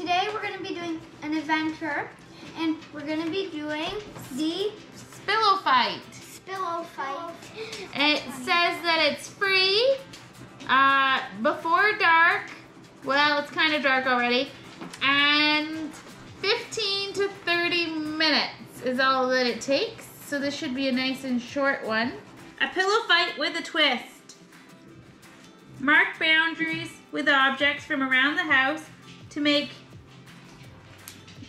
today we're going to be doing an adventure and we're going to be doing the Spillow fight. Spillow fight. It says that it's free uh, before dark. Well, it's kind of dark already. And 15 to 30 minutes is all that it takes. So this should be a nice and short one. A pillow fight with a twist. Mark boundaries with objects from around the house to make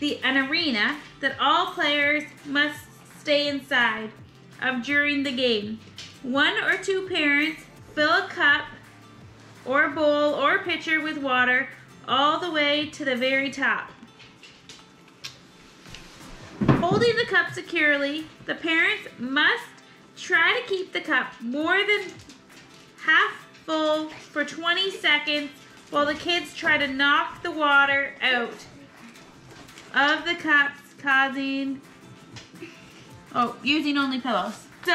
the, an arena that all players must stay inside of during the game. One or two parents fill a cup or bowl or pitcher with water all the way to the very top. Holding the cup securely, the parents must try to keep the cup more than half full for 20 seconds while the kids try to knock the water out of the cups, causing, oh, using only pillows. So,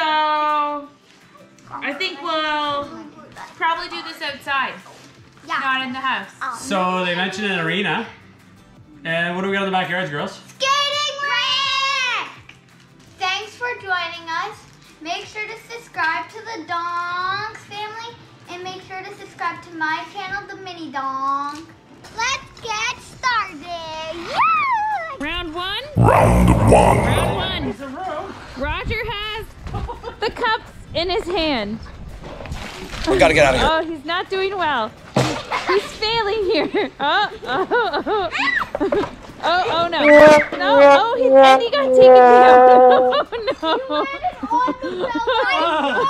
I think we'll probably do this outside, Yeah. not in the house. Oh, so they mentioned an arena. And what do we got in the backyards, girls? Skating rink! Thanks for joining us. Make sure to subscribe to the Donks family and make sure to subscribe to my channel, The Mini Donk. Let's get started. Yeah! Round one? Round one. Roger has the cups in his hand. We gotta get out of here. Oh, he's not doing well. He's failing here. Oh, oh, oh. Oh, oh no. No, oh, he, and he got taken down. Oh,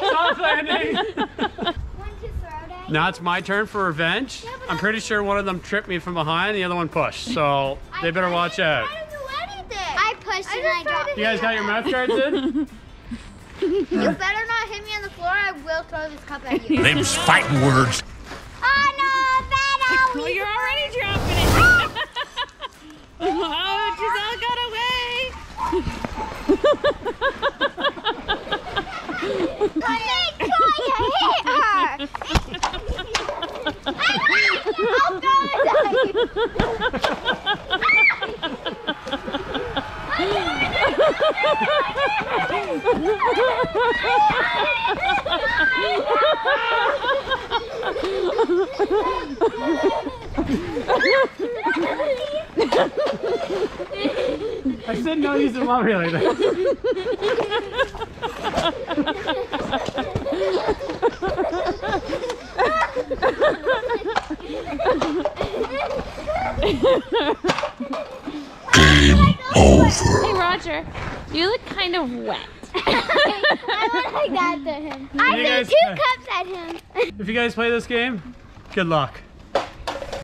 Soft landing. Want to throw that? Now it's my turn for revenge. I'm pretty sure one of them tripped me from behind, the other one pushed. So they better watch out. I I dropped. You guys got your mouth guards in? You better not hit me on the floor. I will throw this cup at you. Them's fighting words. oh no, Beto! Well, you're already dropping it. oh, Giselle got away. Make sure you hit her. I'll oh, throw I said no use of love really. Hey, Roger, you look kind of wet. I went like that to him. I threw two cups at him. If you guys play this game, good luck.